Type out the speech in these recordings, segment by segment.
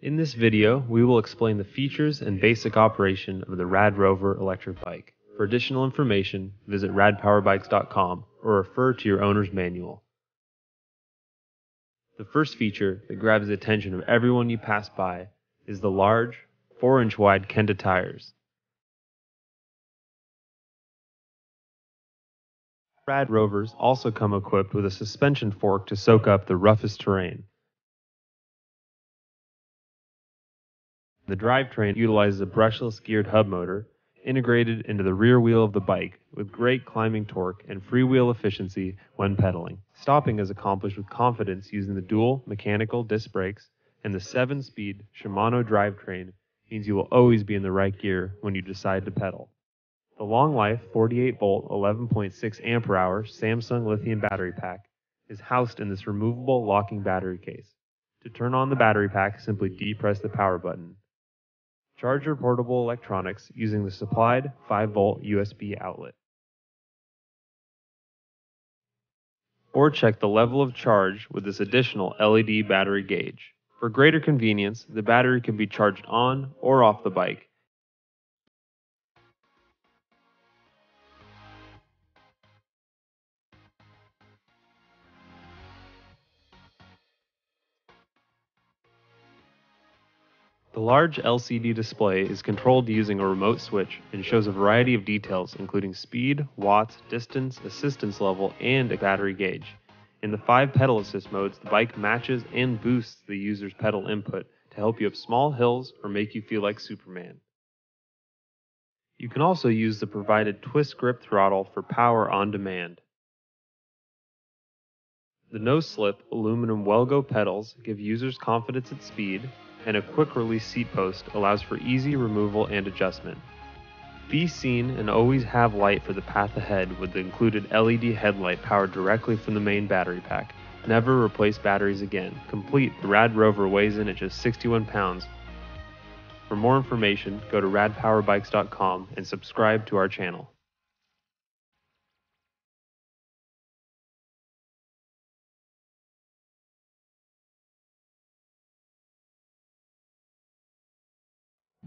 In this video, we will explain the features and basic operation of the Rad Rover electric bike. For additional information, visit radpowerbikes.com or refer to your owner's manual. The first feature that grabs the attention of everyone you pass by is the large, 4 inch wide Kenda tires. Rad Rovers also come equipped with a suspension fork to soak up the roughest terrain. The drivetrain utilizes a brushless geared hub motor integrated into the rear wheel of the bike with great climbing torque and freewheel efficiency when pedaling. Stopping is accomplished with confidence using the dual mechanical disc brakes and the 7-speed Shimano drivetrain means you will always be in the right gear when you decide to pedal. The long life 48 volt 11.6 ampere hour Samsung lithium battery pack is housed in this removable locking battery case. To turn on the battery pack, simply depress the power button. Charge your portable electronics using the supplied 5 volt USB outlet. Or check the level of charge with this additional LED battery gauge. For greater convenience, the battery can be charged on or off the bike The large LCD display is controlled using a remote switch and shows a variety of details including speed, watts, distance, assistance level, and a battery gauge. In the five pedal assist modes, the bike matches and boosts the user's pedal input to help you up small hills or make you feel like Superman. You can also use the provided twist grip throttle for power on demand. The no slip aluminum Wellgo pedals give users confidence at speed, and a quick release seat post allows for easy removal and adjustment. Be seen and always have light for the path ahead with the included LED headlight powered directly from the main battery pack. Never replace batteries again. Complete, the Rad Rover weighs in at just 61 pounds. For more information, go to radpowerbikes.com and subscribe to our channel.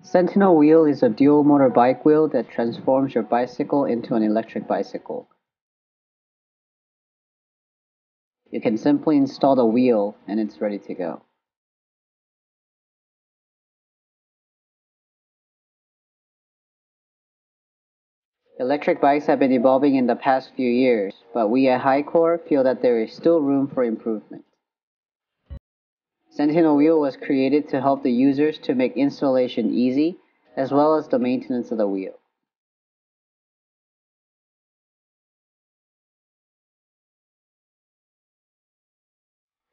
Sentinel Wheel is a dual motor bike wheel that transforms your bicycle into an electric bicycle. You can simply install the wheel and it's ready to go. Electric bikes have been evolving in the past few years, but we at Hycore feel that there is still room for improvement. Sentinel Wheel was created to help the users to make installation easy, as well as the maintenance of the wheel.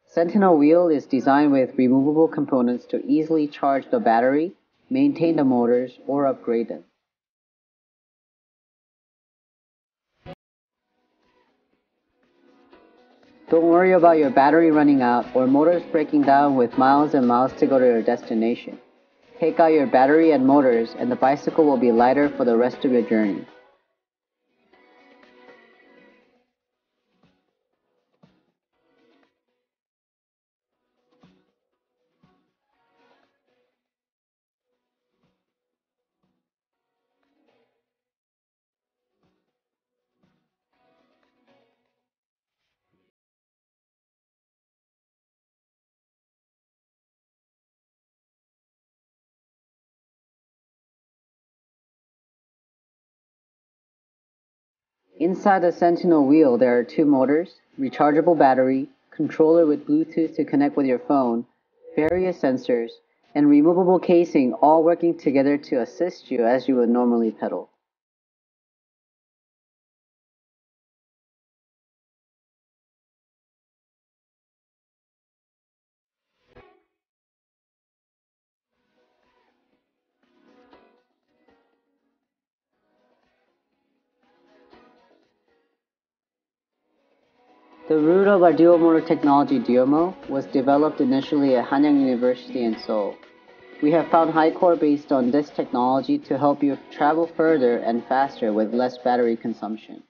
Sentinel Wheel is designed with removable components to easily charge the battery, maintain the motors, or upgrade them. Don't worry about your battery running out or motors breaking down with miles and miles to go to your destination. Take out your battery and motors and the bicycle will be lighter for the rest of your journey. Inside the Sentinel wheel there are two motors, rechargeable battery, controller with Bluetooth to connect with your phone, various sensors, and removable casing all working together to assist you as you would normally pedal. The root of our dual motor technology Duomo was developed initially at Hanyang University in Seoul. We have found Hycore based on this technology to help you travel further and faster with less battery consumption.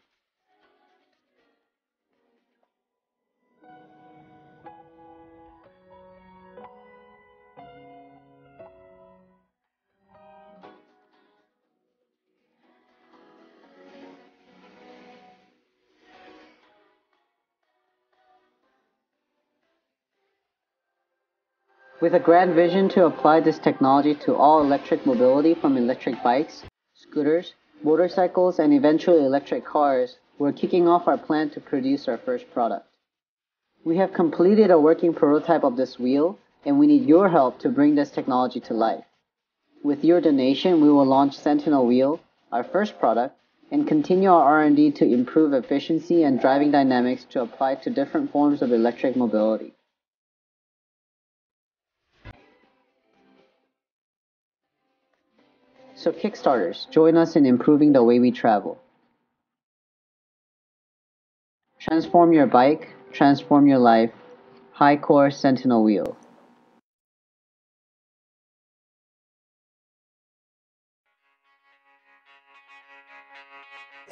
With a grand vision to apply this technology to all electric mobility from electric bikes, scooters, motorcycles, and eventually electric cars, we're kicking off our plan to produce our first product. We have completed a working prototype of this wheel, and we need your help to bring this technology to life. With your donation, we will launch Sentinel Wheel, our first product, and continue our R&D to improve efficiency and driving dynamics to apply to different forms of electric mobility. So Kickstarters, join us in improving the way we travel. Transform your bike, transform your life. Hycore Sentinel Wheel.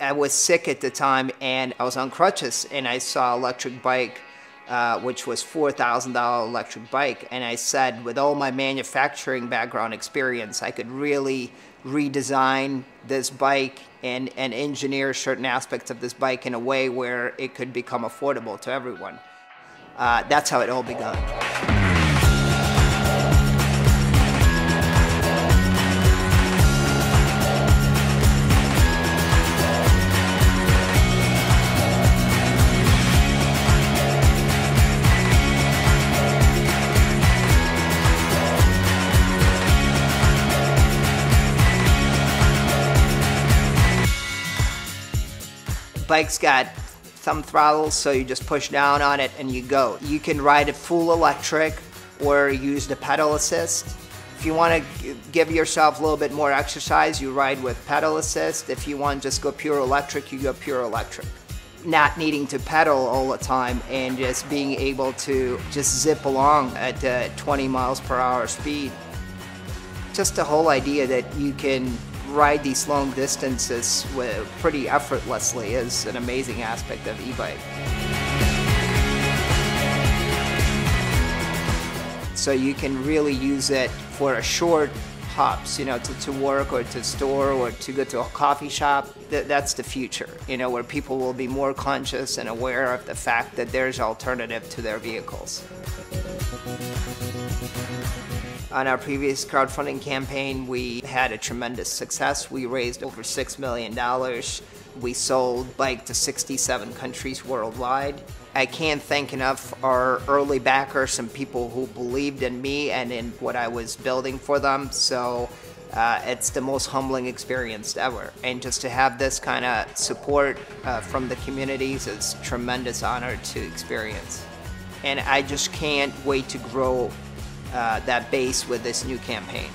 I was sick at the time and I was on crutches and I saw electric bike uh, which was $4,000 electric bike. And I said, with all my manufacturing background experience, I could really redesign this bike and, and engineer certain aspects of this bike in a way where it could become affordable to everyone. Uh, that's how it all began. Bike's got thumb throttles, so you just push down on it and you go. You can ride it full electric or use the pedal assist. If you want to give yourself a little bit more exercise, you ride with pedal assist. If you want just go pure electric, you go pure electric. Not needing to pedal all the time and just being able to just zip along at uh, 20 miles per hour speed. Just the whole idea that you can ride these long distances pretty effortlessly is an amazing aspect of e-bike. So you can really use it for a short hops, you know, to, to work or to store or to go to a coffee shop. Th- that's the future, you know, where people will be more conscious and aware of the fact that there's alternative to their vehicles. On our previous crowdfunding campaign, we had a tremendous success. We raised over $6 million. We sold bike to 67 countries worldwide. I can't thank enough our early backers some people who believed in me and in what I was building for them. So uh, it's the most humbling experience ever. And just to have this kind of support uh, from the communities is tremendous honor to experience. And I just can't wait to grow uh, that base with this new campaign.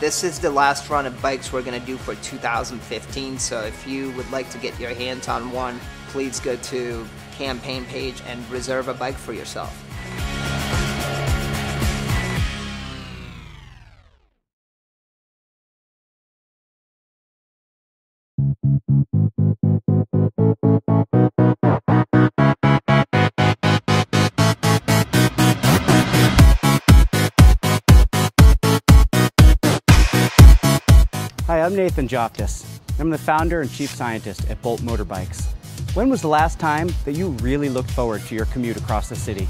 This is the last run of bikes we're going to do for 2015, so if you would like to get your hands on one, please go to campaign page and reserve a bike for yourself. Hi, I'm Nathan Jauvtis. I'm the founder and chief scientist at Bolt Motorbikes. When was the last time that you really looked forward to your commute across the city?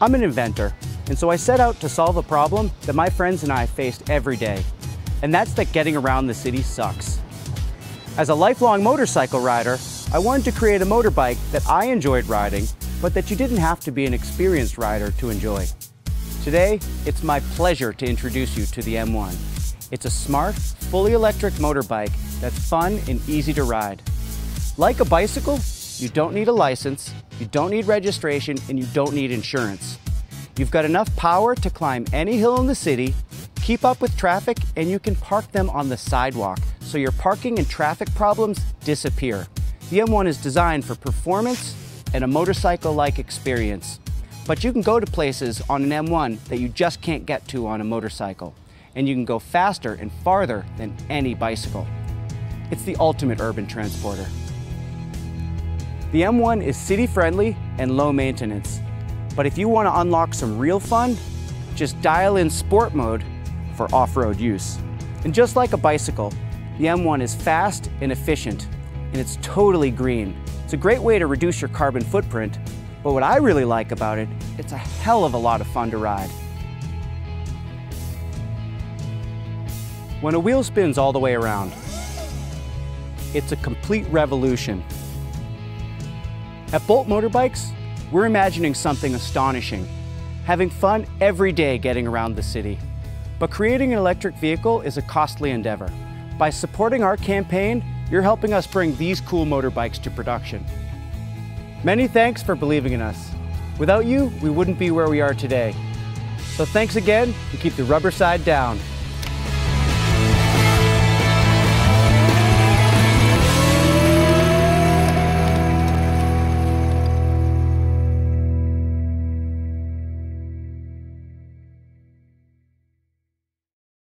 I'm an inventor, and so I set out to solve a problem that my friends and I faced every day, and that's that getting around the city sucks. As a lifelong motorcycle rider, I wanted to create a motorbike that I enjoyed riding, but that you didn't have to be an experienced rider to enjoy. Today, it's my pleasure to introduce you to the M1. It's a smart, fully electric motorbike that's fun and easy to ride. Like a bicycle, you don't need a license, you don't need registration, and you don't need insurance. You've got enough power to climb any hill in the city, keep up with traffic, and you can park them on the sidewalk so your parking and traffic problems disappear. The M1 is designed for performance and a motorcycle-like experience. But you can go to places on an M1 that you just can't get to on a motorcycle and you can go faster and farther than any bicycle. It's the ultimate urban transporter. The M1 is city friendly and low maintenance, but if you want to unlock some real fun, just dial in sport mode for off-road use. And just like a bicycle, The M1 is fast and efficient, and it's totally green. It's a great way to reduce your carbon footprint, but what I really like about it, it's a hell of a lot of fun to ride. When a wheel spins all the way around, it's a complete revolution. At Bolt Motorbikes, we're imagining something astonishing, having fun every day getting around the city. But creating an electric vehicle is a costly endeavor. By supporting our campaign, you're helping us bring these cool motorbikes to production. Many thanks for believing in us. Without you, we wouldn't be where we are today. So thanks again and keep the rubber side down.